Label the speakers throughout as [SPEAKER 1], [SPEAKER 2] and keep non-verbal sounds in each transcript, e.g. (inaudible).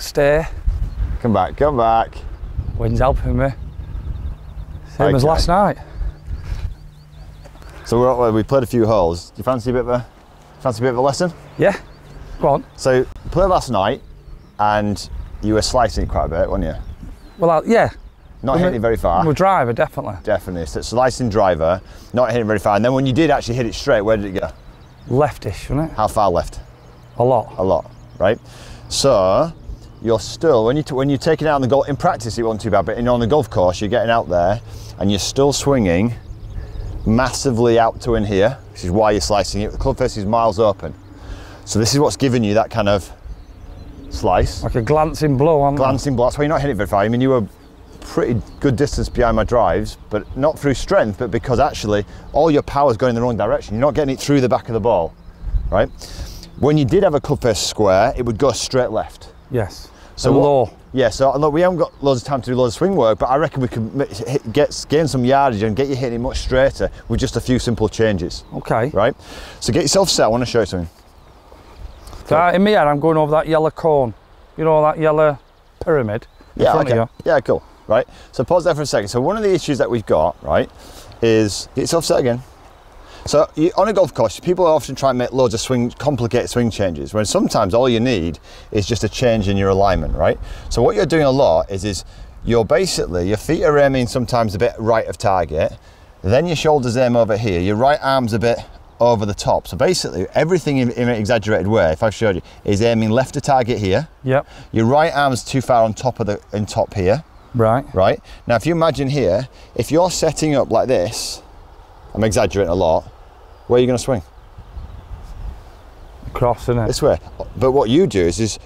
[SPEAKER 1] stay.
[SPEAKER 2] Come back, come back.
[SPEAKER 1] Wind's helping me. Same as last night.
[SPEAKER 2] So we're, well, we played a few holes. Do you fancy a bit of a fancy a bit of a lesson?
[SPEAKER 1] Yeah. Go on.
[SPEAKER 2] So you played last night, and you were slicing it quite a bit, weren't you?
[SPEAKER 1] Well, I, yeah.
[SPEAKER 2] Not hitting it very far.
[SPEAKER 1] A driver, definitely.
[SPEAKER 2] Definitely. So slicing driver, not hitting very far. And then when you did actually hit it straight, where did it go?
[SPEAKER 1] Leftish, wasn't it?
[SPEAKER 2] How far left?
[SPEAKER 1] A lot.
[SPEAKER 2] A lot, right? So you're still when you when you're taking it out on the golf in practice it wasn't too bad, but in, on the golf course you're getting out there and you're still swinging massively out to in here. This is why you're slicing it. The club face is miles open, so this is what's giving you that kind of slice.
[SPEAKER 1] Like a glancing blow on
[SPEAKER 2] glancing blow. That's why you're not hitting it very far. I mean, you were pretty good distance behind my drives, but not through strength, but because actually all your power's going in the wrong direction. You're not getting it through the back of the ball, right? When you did have a club face square, it would go straight left.
[SPEAKER 1] Yes.
[SPEAKER 2] So what-
[SPEAKER 1] low.
[SPEAKER 2] Yeah, so look, we haven't got loads of time to do loads of swing work, but I reckon we can hit, get gain some yardage and get you hitting it much straighter with just a few simple changes,
[SPEAKER 1] Okay.
[SPEAKER 2] right? So get yourself set. I want to show you something.
[SPEAKER 1] So in my head, I'm going over that yellow cone. You know that yellow pyramid
[SPEAKER 2] Yeah, okay. Yeah, cool. Right. So pause there for a second. So one of the issues that we've got, right, is get yourself set again. So you, on a golf course, people often try and make loads of swing, complicated swing changes. When sometimes all you need is just a change in your alignment, right? So what you're doing a lot is, is you're basically your feet are aiming sometimes a bit right of target, then your shoulders aim over here, your right arm's a bit over the top. So basically, everything in, in an exaggerated way, if I've showed you, is aiming left of target here.
[SPEAKER 1] Yep.
[SPEAKER 2] Your right arm's too far on top of the in top here,
[SPEAKER 1] Right.
[SPEAKER 2] right? Now, if you imagine here, if you're setting up like this, I'm exaggerating a lot. Where are you going to swing?
[SPEAKER 1] Crossing it.
[SPEAKER 2] This way. But what you do is, is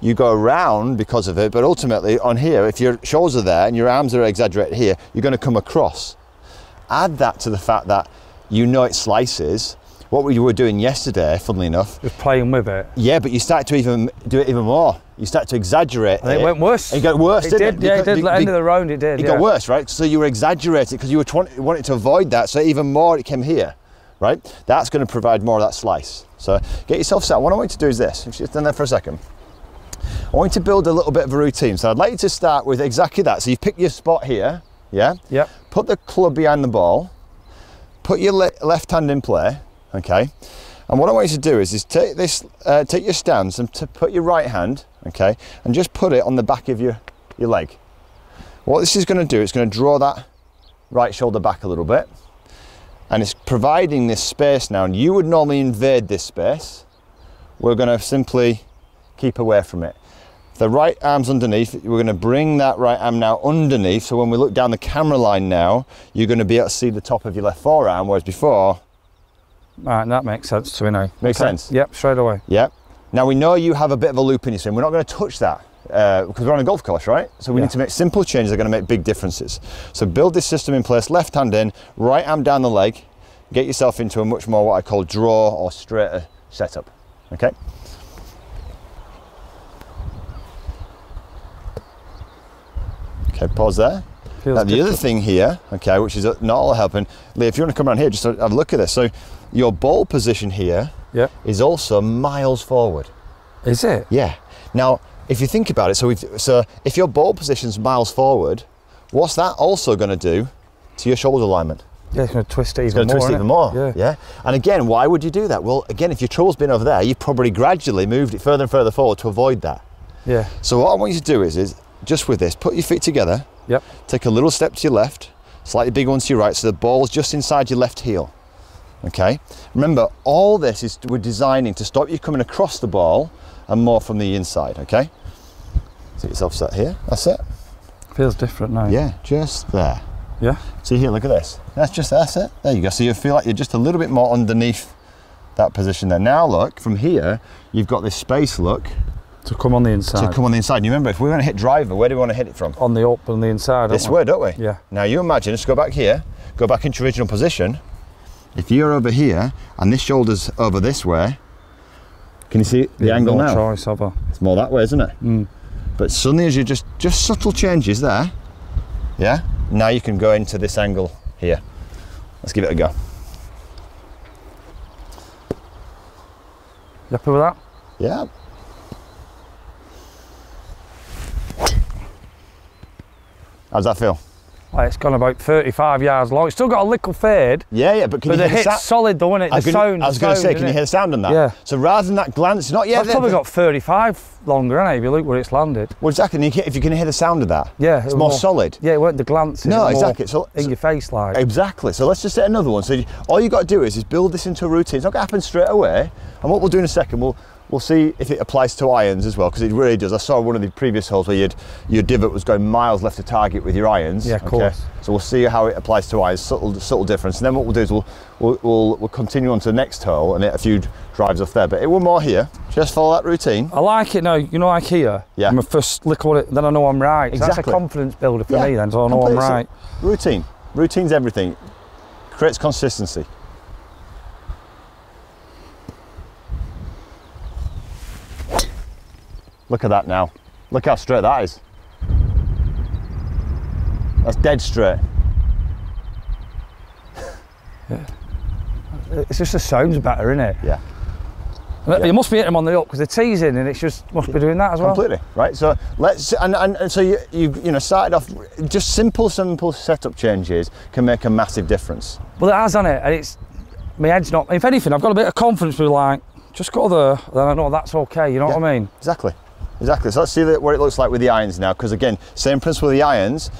[SPEAKER 2] you go around because of it. But ultimately, on here, if your shoulders are there and your arms are exaggerated here, you're going to come across. Add that to the fact that you know it slices. What we were doing yesterday, funnily enough,
[SPEAKER 1] Just playing with it.
[SPEAKER 2] yeah, but you start to even do it even more. You start to exaggerate.
[SPEAKER 1] And it went worse.
[SPEAKER 2] And it got worse,
[SPEAKER 1] It
[SPEAKER 2] didn't
[SPEAKER 1] did. Yeah, it
[SPEAKER 2] Because-
[SPEAKER 1] did.
[SPEAKER 2] be-
[SPEAKER 1] End of the round, it did.
[SPEAKER 2] it
[SPEAKER 1] yeah.
[SPEAKER 2] got worse, right? So you were exaggerating because you were trying, wanted to avoid that. So even more, it came here, right? That's going to provide more of that slice. So get yourself set. What I want you to do is this. If you stand there for a second, I want you to build a little bit of a routine. So I'd like you to start with exactly that. So you pick your spot here, yeah?
[SPEAKER 1] Yep.
[SPEAKER 2] Put the club behind the ball. Put your le- left hand in play, okay? And what I want you to do is, is take this, uh, take your stance and to put your right hand, okay, and just put it on the back of your, your leg. What this is going to do, it's going to draw that right shoulder back a little bit, and it's providing this space now. And you would normally invade this space. We're going to simply keep away from it. The right arm's underneath. We're going to bring that right arm now underneath. So when we look down the camera line now, you're going to be able to see the top of your left forearm, whereas before,
[SPEAKER 1] Right, that makes sense to me now.
[SPEAKER 2] Makes sense?
[SPEAKER 1] Yep, straight away.
[SPEAKER 2] Yep. Now we know you have a bit of a loop in your swing. We're not going to touch that uh, because we're on a golf course, right? So we
[SPEAKER 1] Yeah.
[SPEAKER 2] need to make simple changes that are going to make big differences. So build this system in place. Left hand in, right arm down the leg. Get yourself into a much more what I call draw or straighter setup. Okay. Okay, pause there.
[SPEAKER 1] Feels
[SPEAKER 2] Now the other thing here, okay, which is not all helping, Lee, if you want to come around here, just have a look at this. So your ball position here
[SPEAKER 1] Yep.
[SPEAKER 2] is also miles forward.
[SPEAKER 1] Is it?
[SPEAKER 2] Yeah. Now, if you think about it, so we've, so if your ball position's miles forward, what's that also going to do to your shoulder alignment?
[SPEAKER 1] Yeah, it's going to twist it
[SPEAKER 2] It's
[SPEAKER 1] even
[SPEAKER 2] going to
[SPEAKER 1] more.
[SPEAKER 2] twist it even more.
[SPEAKER 1] Yeah.
[SPEAKER 2] Yeah. And again, why would you do that? Well, again, if your troll's been over there, you've probably gradually moved it further and further forward to avoid that.
[SPEAKER 1] Yeah.
[SPEAKER 2] So what I want you to do is, is just with this, put your feet together,
[SPEAKER 1] Yep.
[SPEAKER 2] take a little step to your left, slightly bigger one to your right, so the ball's just inside your left heel. Okay? Remember, all this is we're designing to stop you coming across the ball and more from the inside, okay? So get yourself set here. That's it.
[SPEAKER 1] Feels different now.
[SPEAKER 2] Yeah, just there.
[SPEAKER 1] Yeah.
[SPEAKER 2] See here, look at this. That's just that's it. There you go. So you feel like you're just a little bit more underneath that position there. Now look, from here, you've got this space look
[SPEAKER 1] To come on the inside.
[SPEAKER 2] to come on the inside. And you remember, if we want to hit driver, where do we want to hit it from?
[SPEAKER 1] on the up and the inside.
[SPEAKER 2] This way, don't we?
[SPEAKER 1] Yeah.
[SPEAKER 2] Now you imagine, let's go back here, go back into original position. If you're over here and this shoulder's over this way, can you see the
[SPEAKER 1] Yeah,
[SPEAKER 2] angle
[SPEAKER 1] no
[SPEAKER 2] now?
[SPEAKER 1] choice of a.
[SPEAKER 2] It's more that way, isn't it?
[SPEAKER 1] Mm.
[SPEAKER 2] But suddenly, as you just just subtle changes there, yeah. Now you can go into this angle here. Let's give it a go.
[SPEAKER 1] You happy with that?
[SPEAKER 2] Yeah. How's that feel?
[SPEAKER 1] Like it's gone about 35 yards long. It's still got a little fade,
[SPEAKER 2] Yeah, yeah, but can
[SPEAKER 1] but
[SPEAKER 2] you
[SPEAKER 1] the
[SPEAKER 2] hear
[SPEAKER 1] hit's
[SPEAKER 2] the sound?
[SPEAKER 1] solid though, isn't it?
[SPEAKER 2] I
[SPEAKER 1] The
[SPEAKER 2] was
[SPEAKER 1] sound.
[SPEAKER 2] I was going to say, can you hear the sound on that?
[SPEAKER 1] Yeah.
[SPEAKER 2] So rather than that glance, not yet.
[SPEAKER 1] I've probably got 35 longer, hasn't it, if you look where it's landed.
[SPEAKER 2] Well, exactly. and you can- If you can hear the sound of that,
[SPEAKER 1] Yeah.
[SPEAKER 2] it's
[SPEAKER 1] it was
[SPEAKER 2] more, solid.
[SPEAKER 1] Yeah, it weren't the glance.
[SPEAKER 2] No, exactly. So-
[SPEAKER 1] in your face, like.
[SPEAKER 2] Exactly. So let's just set another one. So you, all you got to do is is build this into a routine. It's not going to happen straight away. And what we'll do in a second, we'll we'll see if it applies to irons as well, because it really does. I saw one of the previous holes where you'd, your divot was going miles left of target with your irons.
[SPEAKER 1] Yeah, of course.
[SPEAKER 2] So we'll see how it applies to irons. Subtle, subtle difference. And then what we'll do is we'll we'll, we'll, we'll continue on to the next hole and hit a few drives off there. But it one more here. Just follow that routine.
[SPEAKER 1] I like it now. You know, like here.
[SPEAKER 2] Yeah.
[SPEAKER 1] I'm a first look at it, then I know I'm right. So That's a confidence builder for
[SPEAKER 2] Yeah,
[SPEAKER 1] me, then, so I know I'm
[SPEAKER 2] completely. So
[SPEAKER 1] right.
[SPEAKER 2] routine. Routine's everything. Creates consistency. Look at that now. Look how straight that is. That's dead straight.
[SPEAKER 1] It's just the sounds better, isn't it?
[SPEAKER 2] Yeah.
[SPEAKER 1] You must be hitting them on the up because the tee's in and it's just must be doing that as well.
[SPEAKER 2] Completely, right? So let's and, and, and so you, you you know started off just simple simple setup changes can make a massive difference.
[SPEAKER 1] Well, it has on it, and it's my head's not. If anything, I've got a bit of confidence. With like, just go there, then I know that's okay. You know
[SPEAKER 2] Yeah.
[SPEAKER 1] what I mean?
[SPEAKER 2] Exactly, exactly. So let's see what it looks like with the irons now, because again, same principle with the irons.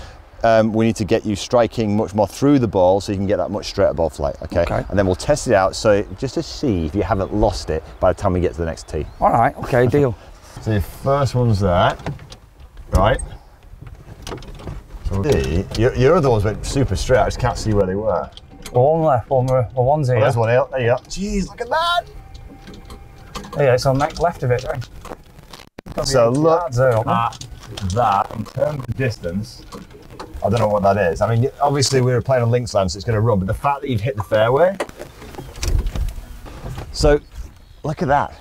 [SPEAKER 2] Um, we need to get you striking much more through the ball so you can get that much straighter ball flight. Okay?
[SPEAKER 1] Okay.
[SPEAKER 2] and then we'll test it out so just to see if you haven't lost it by the time we get to the next tee.
[SPEAKER 1] All right, okay, deal.
[SPEAKER 2] So your first one's there, right? So the, your, your other ones went super straight. I just can't see where they were.
[SPEAKER 1] One left, one more, well, one's here.
[SPEAKER 2] Oh, there's one here. There you go. Jeez, look at that.
[SPEAKER 1] Yeah, it's on the left of it. Right?
[SPEAKER 2] So look
[SPEAKER 1] yards there, haven't
[SPEAKER 2] at that in terms of distance. I don't know what that is. I mean, obviously we were playing on links land, so it's going to run, but the fact that you've hit the fairway. So, look at that.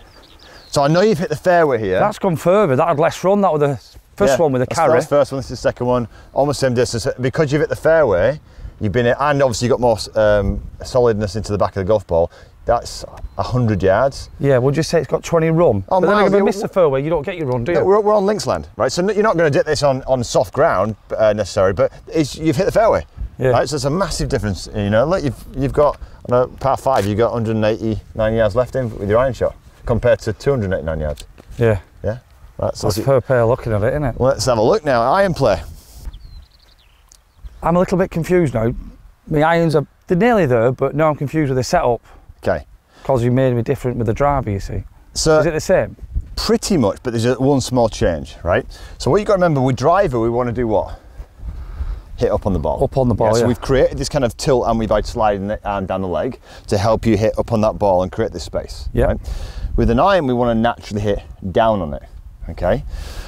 [SPEAKER 2] So I know you've hit the fairway here.
[SPEAKER 1] That's gone further. That had less run. That was the first
[SPEAKER 2] Yeah,
[SPEAKER 1] one with the carry.
[SPEAKER 2] That's the first one. This is the second one. Almost same distance. Because you've hit the fairway, you've been, and obviously you've got more um, solidness into the back of the golf ball. That's hundred yards.
[SPEAKER 1] Yeah, would you say it's got 20 run?
[SPEAKER 2] Oh,
[SPEAKER 1] but then if you miss the fairway, you don't get your run, do you?
[SPEAKER 2] No, we're, we're on links land, right? So you're not going to dip this on, on soft ground uh, necessarily, but it's, you've hit the fairway.
[SPEAKER 1] Yeah.
[SPEAKER 2] Right, so it's a massive difference. You know, look, you've you've got on a par five, you've got 189 yards left in with your iron shot compared to 289 yards.
[SPEAKER 1] yeah.
[SPEAKER 2] Yeah, right. So
[SPEAKER 1] That's
[SPEAKER 2] let's,
[SPEAKER 1] fair play looking at it, isn't it?
[SPEAKER 2] let's have a look now. Iron play.
[SPEAKER 1] I'm a little bit confused now. My irons are they're nearly there, but now I'm confused with the setup
[SPEAKER 2] Okay,
[SPEAKER 1] because you made me different with the driver. You see,
[SPEAKER 2] so
[SPEAKER 1] is it the same?
[SPEAKER 2] pretty much, but there's one small change, right? So what you got to remember with driver, we want to do what? Hit up on the ball.
[SPEAKER 1] Up on the ball,
[SPEAKER 2] so
[SPEAKER 1] yeah.
[SPEAKER 2] we've created this kind of tilt and we've had sliding the arm down the leg to help you hit up on that ball and create this space.
[SPEAKER 1] Yeah.
[SPEAKER 2] Right? With an iron, we want to naturally hit down on it. Okay.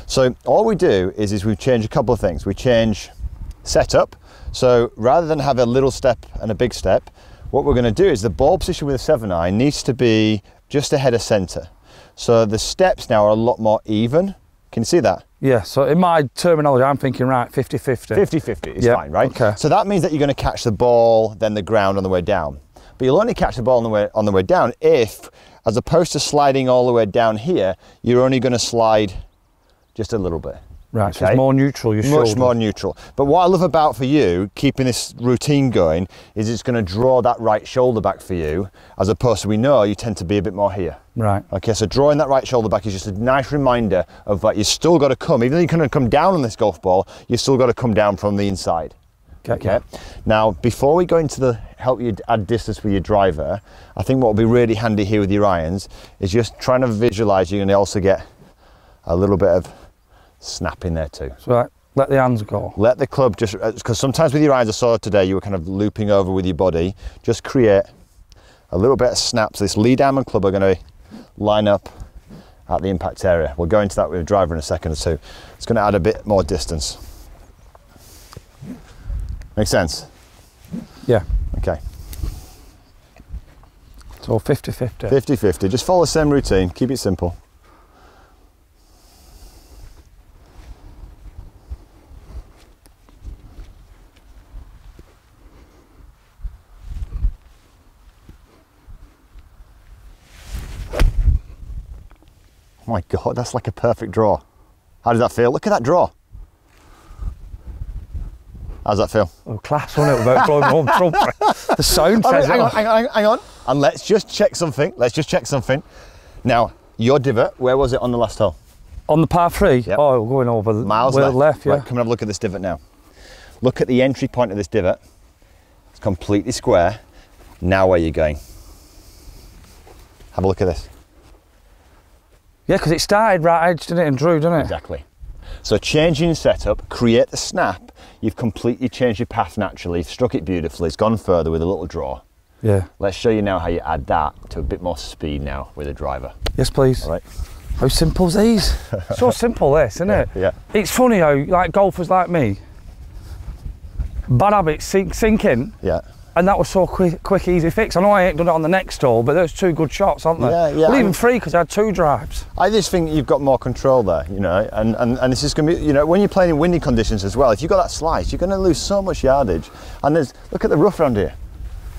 [SPEAKER 2] So all we do is is we change a couple of things. We change setup. So rather than have a little step and a big step, what we're going to do is the ball position with a seven iron needs to be just ahead of centre. So the steps now are a lot more even. Can you see that?
[SPEAKER 1] Yeah. So in my terminology, I'm thinking right, 50-50.
[SPEAKER 2] 50-50 is
[SPEAKER 1] Yeah,
[SPEAKER 2] fine, right?
[SPEAKER 1] okay.
[SPEAKER 2] So that means that you're going to catch the ball, then the ground on the way down. But you'll only catch the ball on the way on the way down if, as opposed to sliding all the way down here, you're only going to slide just a little bit.
[SPEAKER 1] Right. So it's more neutral. Your
[SPEAKER 2] Much
[SPEAKER 1] shoulder.
[SPEAKER 2] more neutral. But what I love about for you keeping this routine going is it's going to draw that right shoulder back for you, as opposed to we know you tend to be a bit more here.
[SPEAKER 1] Right.
[SPEAKER 2] Okay, so drawing that right shoulder back is just a nice reminder of that you've still got to come, even though you're going to come down on this golf ball, you've still got to come down from the inside.
[SPEAKER 1] Get
[SPEAKER 2] Okay. Now, before we go into the help you add distance with your driver, I think what will be really handy here with your irons is just trying to visualize you're going to also get a little bit of snap in there too.
[SPEAKER 1] So right, let the hands go.
[SPEAKER 2] Let the club just uh, because sometimes with your irons, I saw today you were kind of looping over with your body. Just create a little bit of snap. So this lead arm and club are going to line up at the impact area. We'll go into that with a driver in a second or two. It's going to add a bit more distance. Makes sense.
[SPEAKER 1] Yeah.
[SPEAKER 2] Okay.
[SPEAKER 1] So 50-50.
[SPEAKER 2] 50 50. Just follow the same routine. Keep it simple. Oh my God, that's like a perfect draw. How does that feel? Look at that draw. How's that feel?
[SPEAKER 1] Oh, class, wasn't it? Without blowing home trumpet. (laughs) The sound says
[SPEAKER 2] hang,
[SPEAKER 1] it.
[SPEAKER 2] on, hang on, hang on. And let's just check something. Let's just check something. Now, your divot, where was it on the last hole?
[SPEAKER 1] On the par three?
[SPEAKER 2] Yep.
[SPEAKER 1] Oh, we're going over the
[SPEAKER 2] Miles left.
[SPEAKER 1] left, yeah.
[SPEAKER 2] Right, come and have a look at this divot now. Look at the entry point of this divot. It's completely square. Now where you're going. Have a look at this.
[SPEAKER 1] Yeah, because it started right edge, didn't it, and drew, didn't it?
[SPEAKER 2] Exactly. So changing setup, create the snap, you've completely changed your path naturally, you've struck it beautifully, it's gone further with a little draw.
[SPEAKER 1] Yeah.
[SPEAKER 2] Let's show you now how you add that to a bit more speed now with a driver.
[SPEAKER 1] Yes, please.
[SPEAKER 2] All right?
[SPEAKER 1] How simple's these? (laughs) so simple, this, isn't it?
[SPEAKER 2] Yeah.
[SPEAKER 1] It's funny how, like golfers like me, bad habits sink, sink in,
[SPEAKER 2] Yeah.
[SPEAKER 1] And that was so quick, quick, easy fix. I know I ain't done it on the next hole, but there's two good shots, aren't there?
[SPEAKER 2] Yeah, yeah,
[SPEAKER 1] Well, even three because I had two drives.
[SPEAKER 2] I just think you've got more control there, you know, and, and, and this is going to be, you know, when you're playing in windy conditions as well, if you've got that slice, you're going to lose so much yardage. And there's, look at the rough round here.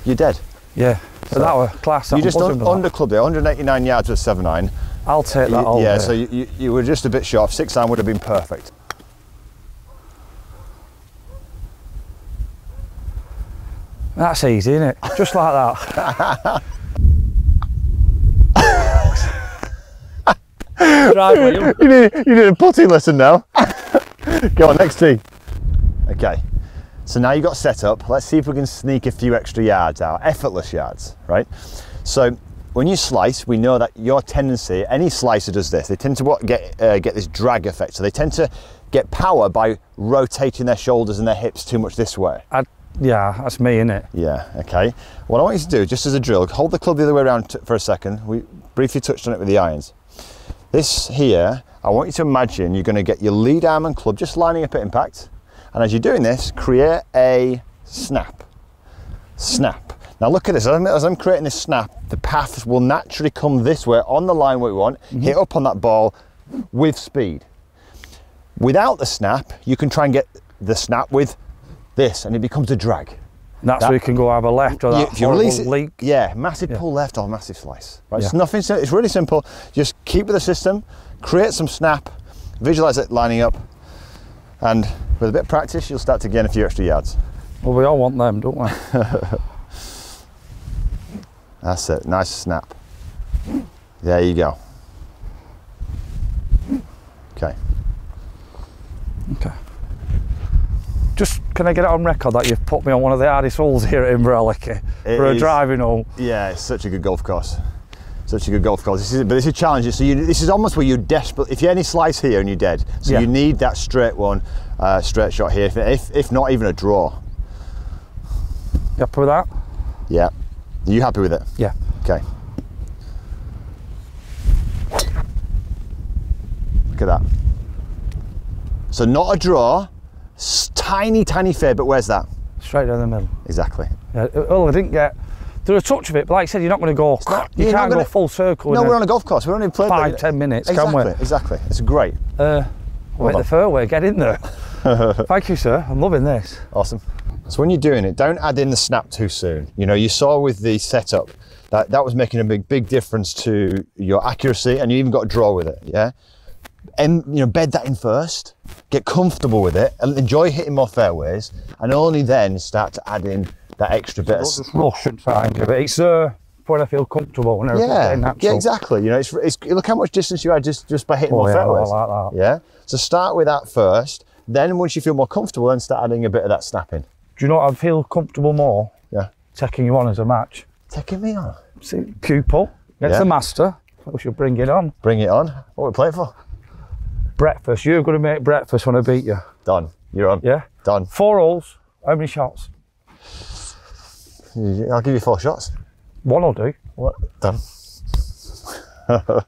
[SPEAKER 2] You're dead.
[SPEAKER 1] Yeah. So, that were class.
[SPEAKER 2] You just un- underclubbed it, 189 yards with 7 iron.
[SPEAKER 1] I'll take that
[SPEAKER 2] You-
[SPEAKER 1] all
[SPEAKER 2] yeah, so you, you, you were just a bit short. 6 iron would have been perfect.
[SPEAKER 1] That's easy, isn't it? Just like that. (laughs) Driveway, you-
[SPEAKER 2] you, need, you need a putting lesson now. Go on, next tee. Okay, so now you've got set up. Let's see if we can sneak a few extra yards out, effortless yards, right? So when you slice, we know that your tendency, any slicer does this, they tend to what, get, uh, get this drag effect. So they tend to get power by rotating their shoulders and their hips too much this way.
[SPEAKER 1] I, yeah, that's me, innit?
[SPEAKER 2] Yeah, okay. What I want you to do, just as a drill, hold the club the other way around for a second. We briefly touched on it with the irons. This here, I want you to imagine you're going to get your lead arm and club just lining up at impact. And as you're doing this, create a snap. Snap. Now look at this, as I'm, as I'm creating this snap, the path will naturally come this way on the line we want, mm-hmm. hit up on that ball with speed. Without the snap, you can try and get the snap with this and it becomes a drag.
[SPEAKER 1] That's
[SPEAKER 2] That-
[SPEAKER 1] where you can go either left or
[SPEAKER 2] You-
[SPEAKER 1] that
[SPEAKER 2] if you release it,
[SPEAKER 1] leak.
[SPEAKER 2] yeah, massive
[SPEAKER 1] Yeah.
[SPEAKER 2] pull left or massive slice. Right, it's nothing. It's really simple. Just keep with the system, create some snap, visualize it lining up, and with a bit of practice, you'll start to gain a few extra yards.
[SPEAKER 1] Well, we all want them, don't we? (laughs)
[SPEAKER 2] That's it. Nice snap. There you go. Okay.
[SPEAKER 1] okay. Can I get it on record that you've put me on one of the hardest holes here at Inverallochy
[SPEAKER 2] It
[SPEAKER 1] for a driving hole?
[SPEAKER 2] Yeah, it's such a good golf course. Such a good golf course. This is, but this is challenging. So you, this is almost where you're desperate. If you any slice here and you're dead, so
[SPEAKER 1] Yeah.
[SPEAKER 2] you need that straight one, uh, straight shot here. If, if, if not even a draw.
[SPEAKER 1] You happy with that?
[SPEAKER 2] Yeah. Are you happy with it?
[SPEAKER 1] Yeah.
[SPEAKER 2] Okay. Look at that. So not a draw, tiny, tiny fade, but where's that?
[SPEAKER 1] Straight down the middle.
[SPEAKER 2] Exactly.
[SPEAKER 1] Yeah. Well, I didn't get. There was a touch of it, but like I said, you're not going to go.
[SPEAKER 2] not-
[SPEAKER 1] you can't go full circle.
[SPEAKER 2] No, we're on a golf course. We're only played
[SPEAKER 1] Five, ten minutes, can
[SPEAKER 2] exactly,
[SPEAKER 1] we?
[SPEAKER 2] Exactly. It's great.
[SPEAKER 1] Uh, wait
[SPEAKER 2] on.
[SPEAKER 1] the fairway, get in there. (laughs) Thank you, sir. I'm loving this.
[SPEAKER 2] Awesome. So when you're doing it, don't add in the snap too soon. You know, you saw with the setup that that was making a big, big difference to your accuracy, and you even got a draw with it. Yeah. And you know, bed that in first, get comfortable with it, and enjoy hitting more fairways, and only then start to add in that extra bit. Of,
[SPEAKER 1] Just rush and try and give it. It's uh, when I feel comfortable and everything's
[SPEAKER 2] yeah, yeah, exactly. You know, it's, it's look how much distance you had just just by hitting
[SPEAKER 1] Oh,
[SPEAKER 2] more
[SPEAKER 1] yeah, I
[SPEAKER 2] fairways.
[SPEAKER 1] like.
[SPEAKER 2] Yeah. So start with that first. Then once you feel more comfortable, then start adding a bit of that snapping.
[SPEAKER 1] Do you know what I'd feel comfortable more?
[SPEAKER 2] Yeah.
[SPEAKER 1] Taking you on as a match.
[SPEAKER 2] Taking me on.
[SPEAKER 1] See, pupil, gets
[SPEAKER 2] Yeah.
[SPEAKER 1] the master. We should bring it on.
[SPEAKER 2] Bring it on. What are we playing for?
[SPEAKER 1] Breakfast. You're going to make breakfast when I beat you.
[SPEAKER 2] Done. You're on.
[SPEAKER 1] Yeah?
[SPEAKER 2] Done.
[SPEAKER 1] Four holes. How many shots?
[SPEAKER 2] I'll give you four shots.
[SPEAKER 1] One will do.
[SPEAKER 2] What? Done. (laughs)